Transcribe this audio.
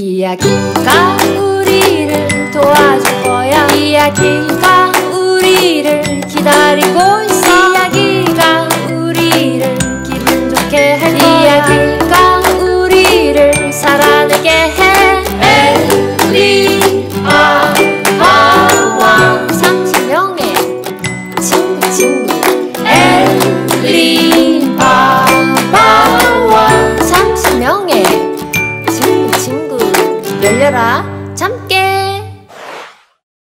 E aqui está. 열려라. 참깨.